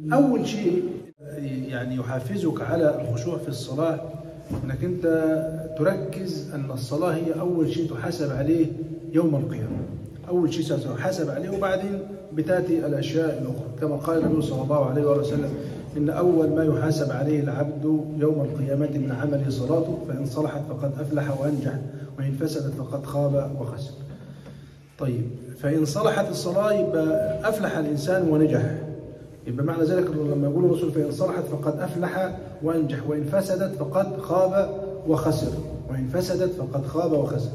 أول شيء يعني يحفزك على الخشوع في الصلاة أنك أنت تركز أن الصلاة هي أول شيء تحاسب عليه يوم القيامة. أول شيء تحاسب عليه وبعدين بتأتي الأشياء الأخرى. كما قال النبي صلى الله عليه وسلم إن أول ما يحاسب عليه العبد يوم القيامة من عمله صلاته فإن صلحت فقد أفلح وأنجح وإن فسدت فقد خاب وخسر. طيب فإن صلحت الصلاة يبقى أفلح الإنسان ونجح. يبقى معنى ذلك لما يقول الرسول فإن صلحت فقد أفلح وأنجح وإن فسدت فقد خاب وخسر. وإن فسدت فقد خاب وخسر.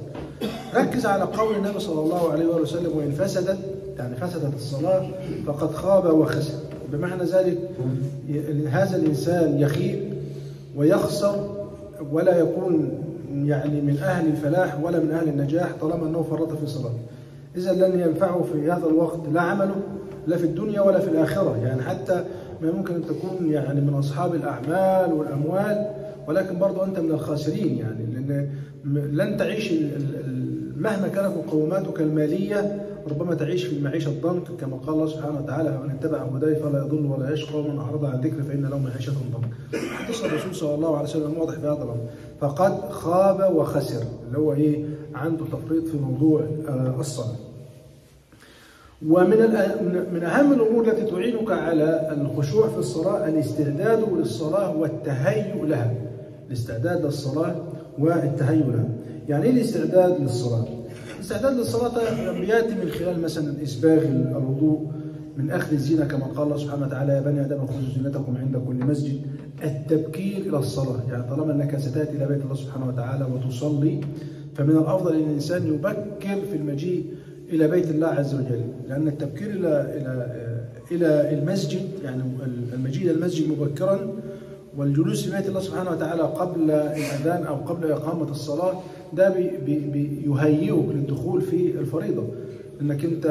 ركز على قول النبي صلى الله عليه وسلم وإن فسدت يعني فسدت الصلاة فقد خاب وخسر. بمعنى ذلك هذا الإنسان يخيب ويخسر ولا يكون يعني من أهل الفلاح ولا من أهل النجاح طالما أنه فرط في صلاته. إذا لن ينفعه في هذا الوقت لا عمله لا في الدنيا ولا في الآخرة. يعني حتى ما ممكن أن تكون يعني من أصحاب الأعمال والأموال ولكن برضو أنت من الخاسرين. يعني لأن لن تعيش مهما كانت مقوماتك المالية ربما تعيش في معيشة ضنك كما قال الله سبحانه وتعالى فمن اتبع هداي فلا يضل ولا يشقى ومن أعرض عن ذكري فإن له معيشة ضنك حديث الرسول صلى الله عليه وسلم واضح في هذا الأمر. فقد خاب وخسر اللي هو إيه؟ عنده تفريط في موضوع الصلاة. ومن من أهم الأمور التي تعينك على الخشوع في الصلاة الاستعداد للصلاة والتهيؤ لها. الاستعداد للصلاة والتهيؤ لها. يعني إيه الاستعداد للصلاة؟ الاستعداد للصلاة يأتي من خلال مثلا إسباغ الوضوء من أخذ الزينة كما قال الله سبحانه وتعالى يا بني آدم خذوا زينتكم عند كل مسجد. التبكير إلى الصلاة. يعني طالما أنك ستأتي إلى بيت الله سبحانه وتعالى وتصلي فمن الأفضل أن الإنسان يبكر في المجيء إلى بيت الله عز وجل لأن التبكير إلى إلى إلى المسجد يعني المجيء إلى المسجد مبكرا والجلوس في بيت الله سبحانه وتعالى قبل الأذان أو قبل إقامة الصلاة ده بي بي يهيئك للدخول في الفريضة. أنك أنت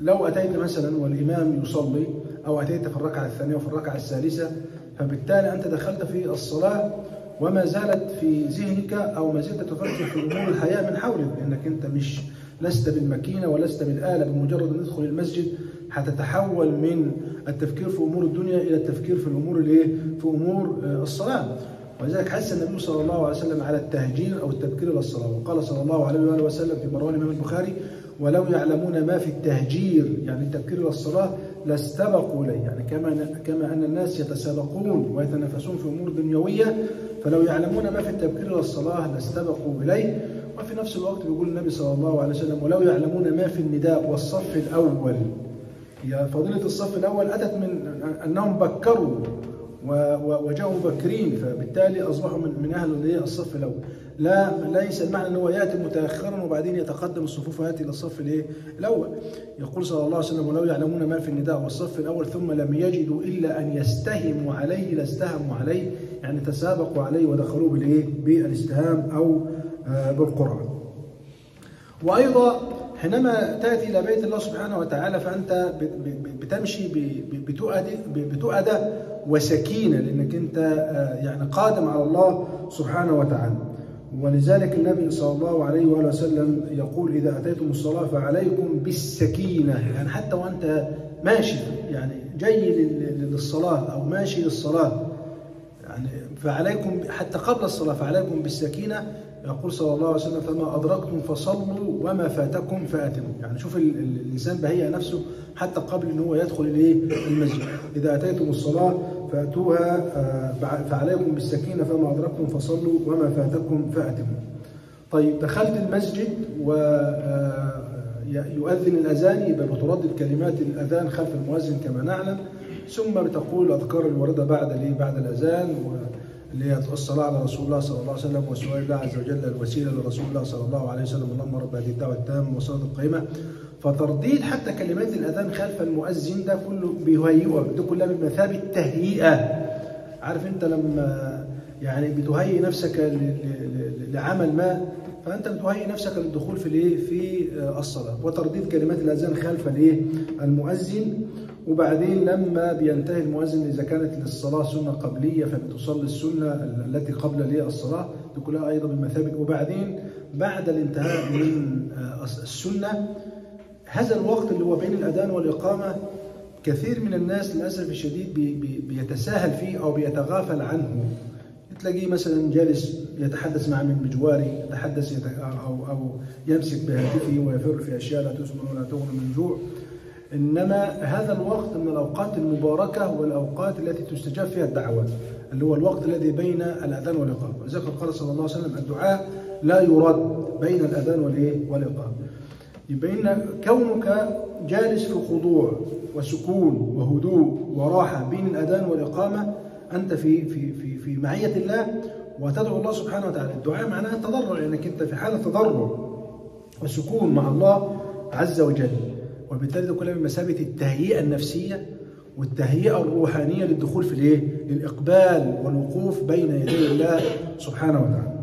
لو أتيت مثلا والإمام يصلي أو أتيت في الركعة الثانية وفي الركعة الثالثة فبالتالي أنت دخلت في الصلاة وما زالت في ذهنك أو ما زلت تفكر في أمور الحياة من حولك لأنك أنت مش لست بالماكينة ولست بالآلة بمجرد أن تدخل المسجد هتتحول من التفكير في أمور الدنيا إلى التفكير في الأمور الإيه؟ في أمور الصلاة ولذلك حث النبي صلى الله عليه وسلم على التهجير أو التبكير إلى الصلاة وقال صلى الله عليه وآله وسلم في مروان الإمام البخاري ولو يعلمون ما في التهجير يعني التبكير إلى الصلاة لاستبقوا إليه. يعني كما كما أن الناس يتسابقون ويتنافسون في أمور دنيوية فلو يعلمون ما في التبكير إلى الصلاة لاستبقوا إليه. وفي نفس الوقت بيقول النبي صلى الله عليه وسلم ولو يعلمون ما في النداء والصف الأول. هي فضيلة الصف الأول أتت من أنهم بكروا وجاءوا مبكرين فبالتالي أصبحوا من, من أهل الصف الأول لا ليس المعنى أنه يأتي متأخرا وبعدين يتقدم الصفوف ويأتي إلى الصف الإيه؟ الأول يقول صلى الله عليه وسلم ولو يعلمون ما في النداء والصف الأول ثم لم يجدوا إلا أن يستهموا عليه لاستهموا عليه يعني تسابقوا عليه ودخلوه بالإيه؟ بالإستهام أو بالقرعة وأيضا حينما تأتي إلى بيت الله سبحانه وتعالى فأنت بتمشي بتؤدة وسكينة لأنك أنت يعني قادم على الله سبحانه وتعالى. ولذلك النبي صلى الله عليه وآله وسلم يقول إذا أتيتم الصلاة فعليكم بالسكينة. يعني حتى وأنت ماشي يعني جاي للصلاة أو ماشي للصلاة. يعني فعليكم حتى قبل الصلاة فعليكم بالسكينة. يقول صلى الله عليه وسلم فما أدركتم فصلوا وما فاتكم فأتموا يعني شوف الإنسان بهيئ نفسه حتى قبل أن هو يدخل إليه المسجد. إذا أتيتم الصلاة فأتوها فعليكم بالسكينة فما أدركتم فصلوا وما فاتكم فأتموا طيب دخلت المسجد ويؤذن الأذان يبقى بتردد كلمات الأذان خلف المؤذن كما نعلم. ثم بتقول الأذكار الواردة بعد بعد الأذان اللي هي الصلاة على رسول الله صلى الله عليه وسلم وسؤال الله عز وجل الوسيلة لرسول الله صلى الله عليه وسلم اللهم رب هذه الدعوة التامة والصلاة القيمة. فترديد حتى كلمات الأذان خلف المؤذن ده كله بيهيئك ده كلها بمثابة تهيئة عارف أنت لما يعني بتهيئ نفسك لعمل ما فأنت بتهيئ نفسك للدخول في الإيه؟ في الصلاة. وترديد كلمات الأذان خلف الإيه؟ المؤذن. وبعدين لما بينتهي المؤذن إذا كانت للصلاة سنة قبلية فبتصلي السنة التي قبل الصلاة دي كلها أيضا بمثابة وبعدين بعد الانتهاء من السنة هذا الوقت اللي هو بين الأذان والإقامة كثير من الناس للأسف الشديد بي بي بيتساهل فيه أو بيتغافل عنه. تلاقيه مثلا جالس يتحدث مع من بجواره يتحدث يت... أو أو يمسك بهاتفه ويفر في أشياء لا تسمع ولا تغني من جوع. إنما هذا الوقت من الأوقات المباركة والأوقات التي تستجاب فيها الدعوات اللي هو الوقت الذي بين الأذان والإقامة. ولذلك قال صلى الله عليه وسلم الدعاء لا يرد بين الأذان والإيه؟ والإقامة. يبقى ان كونك جالس في خضوع وسكون وهدوء وراحة بين الأذان والإقامة أنت في في في في معية الله وتدعو الله سبحانه وتعالى. الدعاء معناه التضرع لأنك أنت في حالة تضرع وسكون مع الله عز وجل. وبالتالي ده كله بمثابه التهيئة النفسية والتهيئة الروحانية للدخول في الإيه؟ للإقبال والوقوف بين يدي الله سبحانه وتعالى.